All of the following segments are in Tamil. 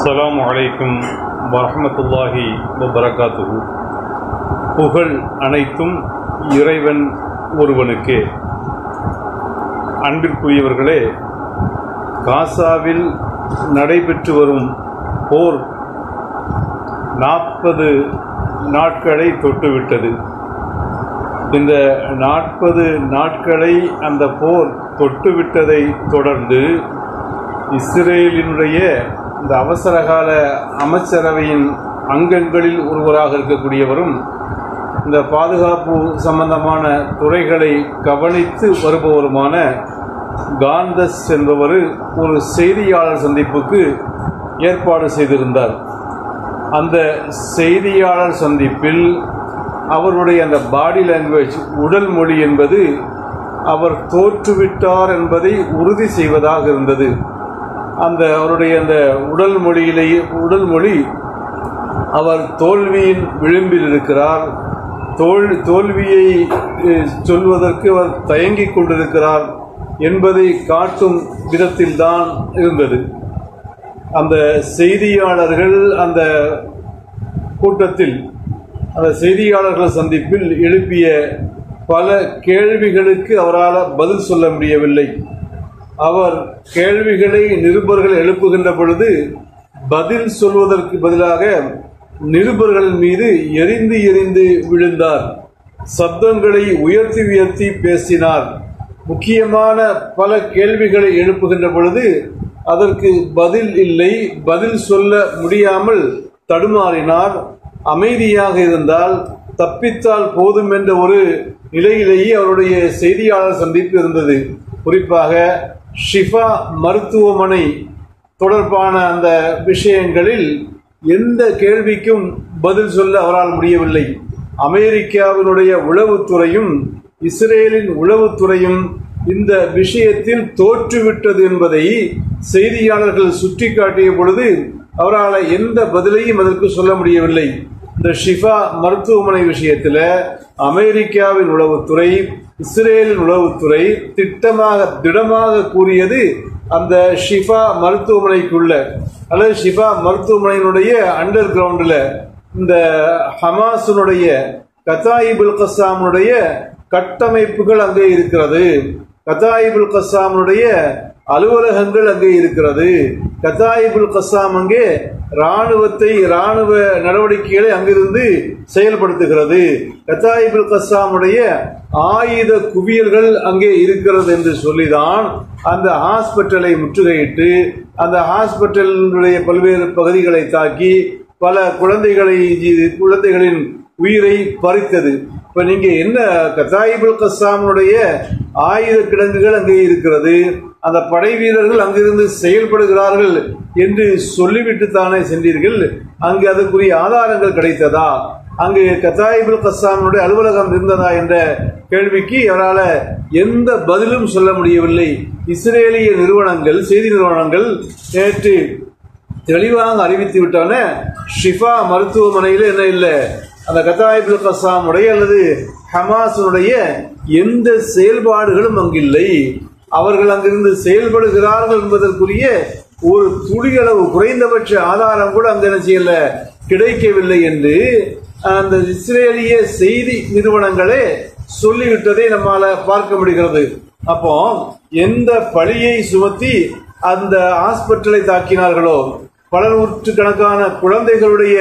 அஸ்லாம் அலைக்கும் வரமத்துல்லாஹி வபரகாத்து புகழ் அனைத்தும் இறைவன் ஒருவனுக்கே. அன்பிற்குரியவர்களே காசாவில் நடைபெற்று வரும் போர் நாற்பது நாட்களை தொட்டுவிட்டது. இந்த நாற்பது நாட்களை அந்த போர் தொட்டுவிட்டதை தொடர்ந்து இஸ்ரேலினுடைய இந்த அவசரகால அமைச்சரவையின் அங்கங்களில் ஒருவராக இருக்கக்கூடியவரும் இந்த பாதுகாப்பு சம்பந்தமான துறைகளை கவனித்து வருபவருமான காந்தஸ் என்பவர் ஒரு செய்தியாளர் சந்திப்புக்கு ஏற்பாடு செய்திருந்தார். அந்த செய்தியாளர் சந்திப்பில் அவருடைய அந்த பாடி லாங்குவேஜ் உடல் மொழி என்பது அவர் தோற்றுவிட்டார் என்பதை உறுதி செய்வதாக இருந்தது. அந்த அவருடைய அந்த உடல் மொழியிலேயே உடல் மொழி அவர் தோல்வியின் விளிம்பில் இருக்கிறார். தோல் தோல்வியை சொல்வதற்கு அவர் தயங்கிக் கொண்டிருக்கிறார் என்பதை காட்டும் விதத்தில்தான் இருந்தது. அந்த செய்தியாளர்கள் அந்த கூட்டத்தில் அந்த செய்தியாளர்கள் சந்திப்பில் எழுப்பிய பல கேள்விகளுக்கு அவரால் பதில் சொல்ல முடியவில்லை. அவர் கேள்விகளை நிருபர்கள் எழுப்புகின்ற பொழுது பதில் சொல்வதற்கு பதிலாக நிருபர்கள் மீது எரிந்து எரிந்து விழுந்தார். சப்தங்களை உயர்த்தி உயர்த்தி பேசினார். முக்கியமான பல கேள்விகளை எழுப்புகின்ற பொழுது அதற்கு பதில் இல்லை பதில் சொல்ல முடியாமல் தடுமாறினார். அமைதியாக இருந்தால் தப்பித்தால் போதும் என்ற ஒரு நிலையிலேயே அவருடைய செய்தியாளர் சந்திப்பு இருந்தது. குறிப்பாக ஷிஃபா மருத்துவமனை தொடர்பான அந்த விஷயங்களில் எந்த கேள்விக்கும் பதில் சொல்ல அவரால் முடியவில்லை. அமெரிக்காவினுடைய உளவுத்துறையும் இஸ்ரேலின் உளவுத்துறையும் இந்த விஷயத்தில் தோற்றுவிட்டது என்பதை செய்தியாளர்கள் சுட்டிக்காட்டிய பொழுது அவரால் எந்த பதிலையும் அதற்கு சொல்ல முடியவில்லை. இந்த ஷிஃபா மருத்துவமனை விஷயத்தில் அமெரிக்காவின் உளவுத்துறை இஸ்ரேலின் உளவுத்துறை திட்டமாக திடமாக கூறியது அந்த ஷிஃபா மருத்துவமனைக்குள்ள அல்லது ஷிஃபா மருத்துவமனையினுடைய அண்டர் கிரவுண்டில் இந்த ஹமாஸினுடைய கத்தாயிபுல் கசாமுடைய கட்டமைப்புகள் அங்கே இருக்கிறது. கத்தாயிபுல் கசாமுடைய அலுவலகங்கள் அங்கே இருக்கிறது. கத்தாயிபுல் கசாம் அங்கே ராணுவத்தை ராணுவ நடவடிக்கைகளை அங்கிருந்து செயல்படுத்துகிறது. கத்தாயிபுல் கசாமுடைய ஆயுத குவியல்கள் அங்கே இருக்கிறது என்று சொல்லிதான் அந்த ஹாஸ்பிட்டலை முற்றுகையிட்டு அந்த ஹாஸ்பிட்டலினுடைய பல்வேறு பகுதிகளை தாக்கி பல குழந்தைகளை குழந்தைகளின் உயிரை பறித்தது. இப்ப நீங்க என்ன கசாயிபுல் கசாமுடைய ஆயுத கிடங்குகள் அங்கே இருக்கிறது அந்த படை வீரர்கள் அங்கிருந்து செயல்படுகிறார்கள் என்று சொல்லிவிட்டு தானே சென்றீர்கள்? அங்கு அதற்குரிய ஆதாரங்கள் கிடைத்ததா? அங்கு கத்தாயிபுல் கசாமுடைய அலுவலகம் இருந்ததா என்ற கேள்விக்கு அவரால் எந்த பதிலும் சொல்ல முடியவில்லை. இஸ்ரேலிய நிறுவனங்கள் செய்தி நிறுவனங்கள் நேற்று தெளிவாக அறிவித்து விட்டான ஷிஃபா மருத்துவமனையில் என்ன இல்லை? அந்த கத்தாயிபுல் கசாமுடைய அல்லது ஹமாசனுடைய எந்த செயல்பாடுகளும் அங்கில்லை. அவர்கள் அங்கிருந்து செயல்படுகிறார்கள் என்பதற்குரிய ஒரு துளியளவு குறைந்தபட்ச ஆதாரம் கூட அந்த என்ன செய்யல கிடைக்கவில்லை என்று அந்த இஸ்ரேலிய செய்தி நிறுவனங்களே சொல்லிவிட்டதை நம்மால பார்க்க முடிகிறது. அப்போ எந்த பழியை சுமத்தி அந்த ஹாஸ்பிட்டலை தாக்கினார்களோ பல நூற்றுக்கணக்கான குழந்தைகளுடைய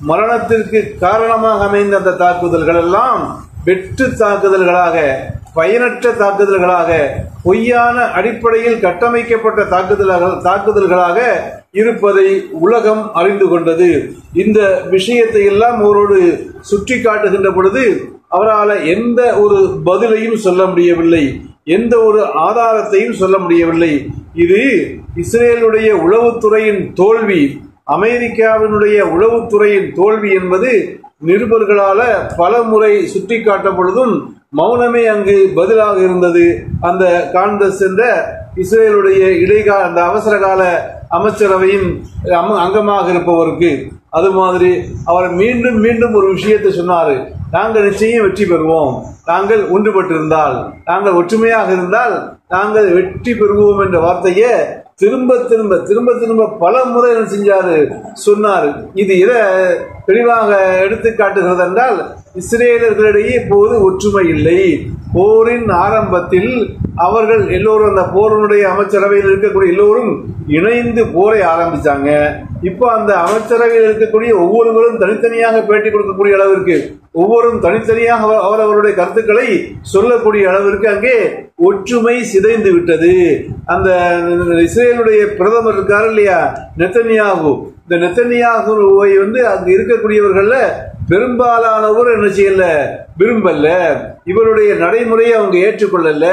மரணத்திற்கு காரணமாக அமைந்த அந்த தாக்குதல்கள் எல்லாம் வெற்று தாக்குதல்களாக பயனற்ற தாக்குதல்களாக பொய்யான அடிப்படையில் கட்டமைக்கப்பட்ட தாக்குதல்கள் தாக்குதல்களாக இருப்பதை உலகம் அறிந்து கொண்டது. இந்த விஷயத்தை எல்லாம் அவரோடு சுட்டி காட்டுகின்ற பொழுது அவரால் எந்த ஒரு பதிலையும் சொல்ல முடியவில்லை. எந்த ஒரு ஆதாரத்தையும் சொல்ல முடியவில்லை. இது இஸ்ரேலுடைய உளவுத்துறையின் தோல்வி அமெரிக்காவினுடைய உளவுத்துறையின் தோல்வி என்பது நிருபர்களால பல முறை சுட்டிக்காட்ட பொழுதும் மௌனமே அங்கு பதிலாக இருந்தது. அந்த காங்கிரஸ் என்ற இஸ்ரேலுடைய இடைக்கால அந்த அவசர கால அமைச்சரவையின் அங்கமாக இருப்பவருக்கு. அது மாதிரி அவர் மீண்டும் மீண்டும் ஒரு விஷயத்தை சொன்னாரு. நாங்கள் நிச்சயம் வெற்றி பெறுவோம். நாங்கள் ஒன்றுபட்டிருந்தால் நாங்கள் ஒற்றுமையாக இருந்தால் நாங்கள் வெற்றி பெறுவோம் என்ற வார்த்தையை திரும்ப திரும்ப திரும்ப திரும்ப பல முறை என்ன செஞ்சாரு? சொன்னார். இது எதை தெளிவாக எடுத்து காட்டுகிறது என்றால் இஸ்ரேலர்களிடையே இப்போது ஒற்றுமை இல்லை. போரின் ஆரம்பத்தில் அவர்கள் எல்லோரும் அந்த போரினுடைய அமைச்சரவையில் இருக்கக்கூடிய எல்லோரும் இணைந்து போரை ஆரம்பிச்சாங்க. இப்போ அந்த அமைச்சரவையில் இருக்கக்கூடிய ஒவ்வொருவரும் தனித்தனியாக பேட்டி கொடுக்கக்கூடிய அளவிற்கு ஒவ்வொரும் தனித்தனியாக அவர்- அவரவருடைய கருத்துக்களை சொல்லக்கூடிய அளவிற்கு அங்கே ஒற்றுமை சிதைந்து விட்டது அந்த இஸ்ரேலுடைய பிரதமர் இருக்காரு இல்லையா? நெத்தனியாகு. இந்த நெத்தனியாகுவை வந்து அங்கு இருக்கக்கூடியவர்கள பெரும்பாலானவர் என்ன செய்யல? விரும்பல. இவருடைய நடைமுறையை அவங்க ஏற்றுக்கொள்ளல.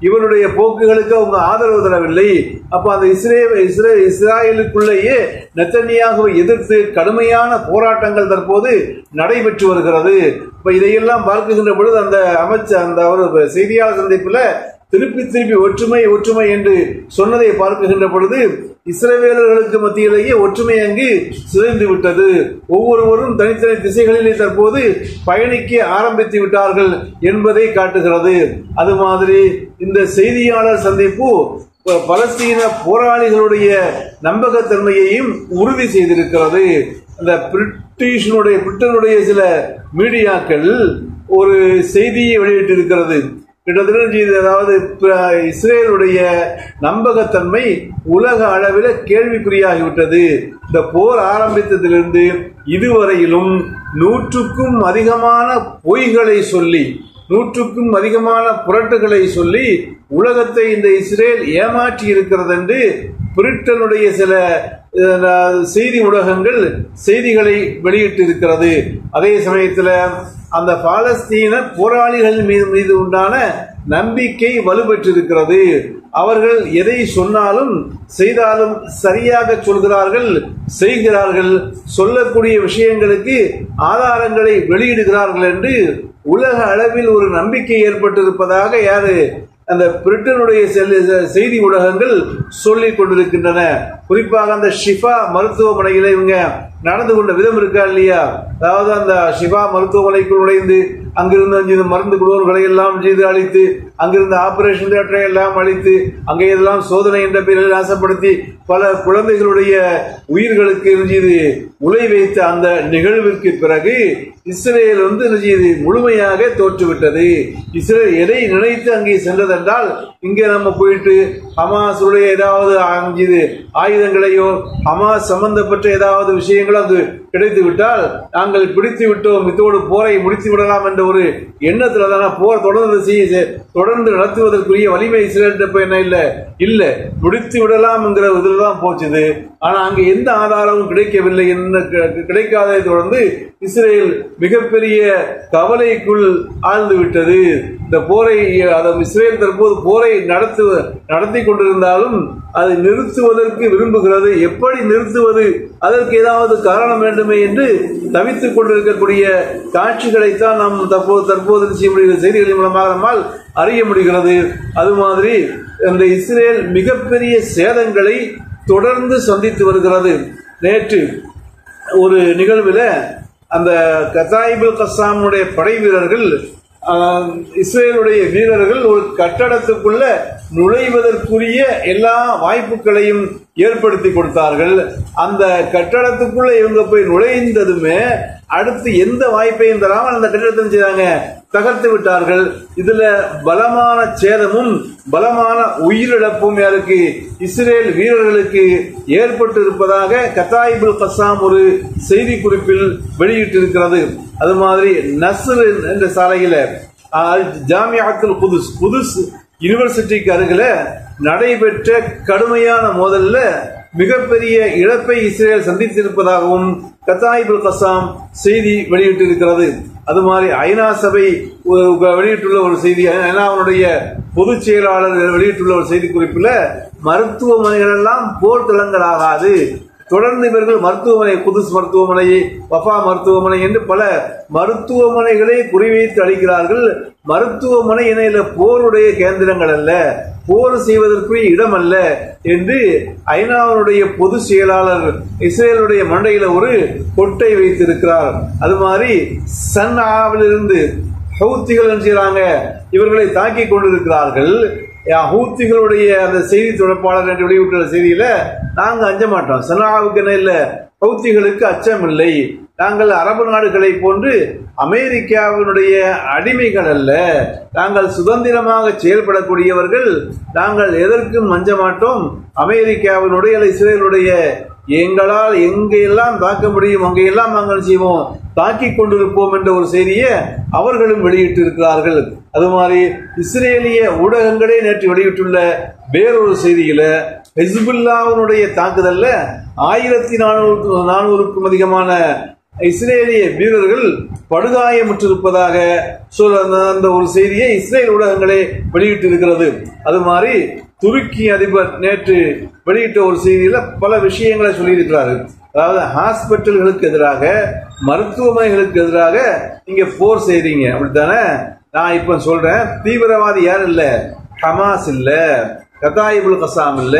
இவருடைய போக்குகளுக்கு அவங்க ஆதரவு தரவில்லை. அப்ப அந்த இஸ்ரே இஸ்ரே இஸ்ராயலுக்குள்ளேயே நெத்தனியாகவை எதிர்த்து கடுமையான போராட்டங்கள் தற்போது நடைபெற்று வருகிறது. இப்ப இதையெல்லாம் பார்க்குகின்ற பொழுது அந்த அமைச்சர் அந்த அவர் செய்தியாளர் சந்திப்புல திருப்பி திருப்பி ஒற்றுமை ஒற்றுமை என்று சொன்னதை பார்க்குகின்ற பொழுது இஸ்ரவேலர்களுக்கு மத்தியிலேயே ஒற்றுமை அங்கு சிதைந்து விட்டது. ஒவ்வொருவரும் தனித்தனி திசைகளிலே தற்போது பயணிக்க ஆரம்பித்து விட்டார்கள் என்பதை காட்டுகிறது. அது மாதிரி இந்த செய்தியாளர் சந்திப்பு பலஸ்தீன போராளிகளுடைய நம்பகத்தன்மையையும் உறுதி செய்திருக்கிறது. அந்த பிரிட்டிஷனுடைய பிரிட்டனுடைய சில மீடியாக்கள் ஒரு செய்தியை வெளியிட்டிருக்கிறது. கிட்டத்தட்ட அதாவது இஸ்ரேலுடைய நம்பகத்தன்மை உலக அளவில் கேள்விக்குறியாகிவிட்டது. இந்த போர் ஆரம்பித்ததிலிருந்து இதுவரையிலும் நூற்றுக்கும் அதிகமான பொய்களை சொல்லி நூற்றுக்கும் அதிகமான புரட்டுகளை சொல்லி உலகத்தை இந்த இஸ்ரேல் ஏமாற்றி இருக்கிறது என்று பிரிட்டனுடைய சில செய்தி ஊடகங்கள் செய்திகளை வெளியிட்டிருக்கிறது. அதே சமயத்தில் அந்த பாலஸ்தீன போராளிகள் மீது மீது உண்டான நம்பிக்கை வலுப்பெற்றிருக்கிறது அவர்கள் எதை சொன்னாலும் செய்தாலும் சரியாக சொல்கிறார்கள் செய்கிறார்கள் சொல்லக்கூடிய விஷயங்களுக்கு ஆதாரங்களை வெளியிடுகிறார்கள் என்று உலக அளவில் ஒரு நம்பிக்கை ஏற்பட்டிருப்பதாக யாரு அந்த பிரிட்டனுடைய செல்- செய்தி ஊடகங்கள் சொல்லிக் கொண்டிருக்கின்றன. குறிப்பாக அந்த ஷிஃபா மருத்துவமனையில் இவங்க நடந்து கொண்ட விதம் இருக்கா இல்லையா? அதாவது அந்த ஷிஃபா மருத்துவமனைக்குள் நுழைந்து அங்கிருந்து மருந்து குழுவர்களை எல்லாம் செய்து அழித்து அங்கிருந்த ஆபரேஷன் தியேட்டரை எல்லாம் அழித்து அங்கே எல்லாம் சோதனை என்ற பெயரில் நாசப்படுத்தி பல குழந்தைகளுடைய உயிர்களுக்கு என்ன செய்து உலை வைத்த அந்த நிகழ்விற்கு பிறகு இஸ்ரேல் வந்து என்ன செய்து முழுமையாக தோற்றுவிட்டது. இஸ்ரேல் எதை நினைத்து அங்கே சென்றதென்றால் இங்கே நம்ம போயிட்டு ஹமாஸுடைய ஏதாவது அங்கே இது ஆயுதங்களையோ ஹமாஸ் சம்பந்தப்பட்ட ஏதாவது விஷயங்களோ அது கிடைத்து விட்டால் நாங்கள் பிடித்து விட்டோம் இதோடு போரை முடித்து விடலாம் என்ற ஒரு எண்ணத்துல தானே போர் தொடர்ந்து செய்ய தொடர்ந்து நடத்துவதற்குரிய வலிமை சிலண்டப்ப என்ன இல்லை? இல்லை. முடித்து விடலாம்ங்கிற இதில் தான் போச்சுது. ஆனால் அங்கே எந்த ஆதாரமும் கிடைக்கவில்லை என்ன கிடைக்காததை தொடர்ந்து இஸ்ரேல் மிகப்பெரிய கவலைக்குள் ஆழ்ந்து விட்டது. இந்த போரை அதை இஸ்ரேல் தற்போது போரை நடத்து நடத்தி கொண்டிருந்தாலும் அதை நிறுத்துவதற்கு விரும்புகிறது. எப்படி நிறுத்துவது? அதற்கு ஏதாவது காரணம் வேண்டுமே என்று தவித்துக் கொண்டிருக்கக்கூடிய காட்சிகளைத்தான் நாம் தற்போது தற்போது செய்ய முடிகிற செய்திகளின் மூலமாக நம்மால் அறிய முடிகிறது. அது மாதிரி இந்த இஸ்ரேல் மிகப்பெரிய சேதங்களை தொடர்ந்து சந்தித்து வருகிறது. நேற்று ஒரு நிகழ்வில் அந்த கசாயிபுல் கசாமுடைய படை வீரர்கள் இஸ்ரேலுடைய வீரர்கள் ஒரு கட்டடத்துக்குள்ள நுழைவதற்குரிய எல்லா வாய்ப்புகளையும் ஏற்படுத்தி கொடுத்தார்கள். அந்த கட்டடத்துக்குள்ள இவங்க போய் நுழைந்ததுமே அடுத்து எந்த வாய்ப்பையும் தராமல் அந்த கட்டிடத்தை செய்தாங்க தகர்த்து விட்டார்கள். இதுல பலமான சேதமும் பலமான உயிரிழப்பும் யாருக்கு இஸ்ரேல் வீரர்களுக்கு ஏற்பட்டு இருப்பதாக கத்தாயிபுல் கசாம் ஒரு செய்தி குறிப்பில் வெளியிட்டிருக்கிறது. அது மாதிரி நஸ்ர் என்ற சாலையில அல் ஜாமியாத்துல் புதுஸ் குதுஸ் யூனிவர்சிட்டிக்கு அருகில நடைபெற்ற கடுமையான மோதல்ல மிகப்பெரிய இழப்பை இஸ்ரேல் சந்தித்திருப்பதாகவும் கத்தாயிபுல் கசாம் செய்தி வெளியிட்டிருக்கிறது. அது மாதிரி ஐநா சபை வெளியிட்டுள்ள ஒரு செய்தி ஐநாவுடைய பொதுச் செயலாளர் வெளியிட்டுள்ள ஒரு செய்தி குறிப்பில் மருத்துவமனைகள் எல்லாம் போர் தளங்களாகாது தொடர்ந்து இவர்கள் மருத்துவமனை குதுஸ் மருத்துவமனை வஃபா மருத்துவமனை என்று பல மருத்துவமனைகளை குறிவைத்து அளிக்கிறார்கள். மருத்துவமனை இணையில போருடைய கேந்திரங்கள் அல்ல. போர் செய்வதற்குரிய இடம் அல்ல என்று ஐநாவுடைய பொதுச் செயலாளர் இஸ்ரேலுடைய மண்டையில ஒரு கொட்டை வைத்திருக்கிறார். அது மாதிரி சன்னாவிலிருந்து ஹவுத்திகள் செய்யறாங்க இவர்களை தாக்கி கொண்டிருக்கிறார்கள். ஹூத்திகளுடைய அந்த செய்தி தொடர்பாளர் என்று வெளியிட்டுள்ள செய்தியில நாங்க அஞ்ச மாட்டோம். சனாவுக்கு என்ன இல்ல ஹவுத்திகளுக்கு அச்சம் இல்லை. நாங்கள் அரபு நாடுகளை போன்று அமெரிக்காவினுடைய அடிமைகள் அல்ல. நாங்கள் சுதந்திரமாக செயல்படக்கூடியவர்கள். நாங்கள் எதற்கும் மஞ்ச மாட்டோம். அமெரிக்காவினுடைய இஸ்ரேலுடைய எங்களால் எங்கெல்லாம் தாக்க முடியும் அங்கெல்லாம் நாங்கள் செய்வோம் தாக்கிக் கொண்டிருப்போம் என்ற ஒரு செய்தியை அவர்களும் வெளியிட்டிருக்கிறார்கள். அது மாதிரி இஸ்ரேலிய ஊடகங்களே நேற்று வெளியிட்டுள்ள வேறொரு செய்தியில ஹெஸ்புல்லாவினுடைய தாக்குதல்ல ஆயிரத்தி நானூறு நானூறுக்கும் அதிகமான இஸ்ரேலிய வீரர்கள் படுகாயமுற்றிருப்பதாக அந்த ஒரு செய்தியை இஸ்ரேல் ஊடகங்களே வெளியிட்டிருக்கிறது. அது மாதிரி துருக்கி அதிபர் நேற்று வெளியிட்ட ஒரு செய்தியில பல விஷயங்களை சொல்லியிருக்கிறார்கள். அதாவது ஹாஸ்பிட்டல்களுக்கு எதிராக மருத்துவமனைகளுக்கு எதிராக நீங்க போர் செய்றீங்க. அப்படித்தானே? நான் இப்ப சொல்றேன் தீவிரவாதி யார் இல்ல. ஹமாஸ் இல்ல. கதாயிபுல் கசாம் இல்ல.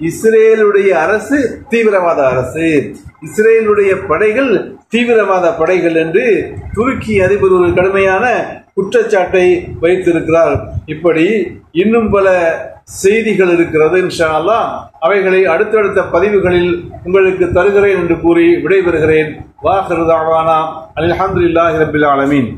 இஸ்ரேலுடைய அரசு தீவிரவாத அரசு. இஸ்ரேலுடைய படைகள் தீவிரவாத படைகள் என்று துருக்கி அதிபர் ஒரு கடுமையான குற்றச்சாட்டை வைத்திருக்கிறார். இப்படி இன்னும் பல செய்திகள் இருக்கிறது இன்ஷா அவைகளை அடுத்தடுத்த பதிவுகளில் உங்களுக்கு தருகிறேன் என்று கூறி விடைபெறுகிறேன். வாஹருதாவானா அல்ஹம்துலில்லாஹி ரபில் ஆலமீன்.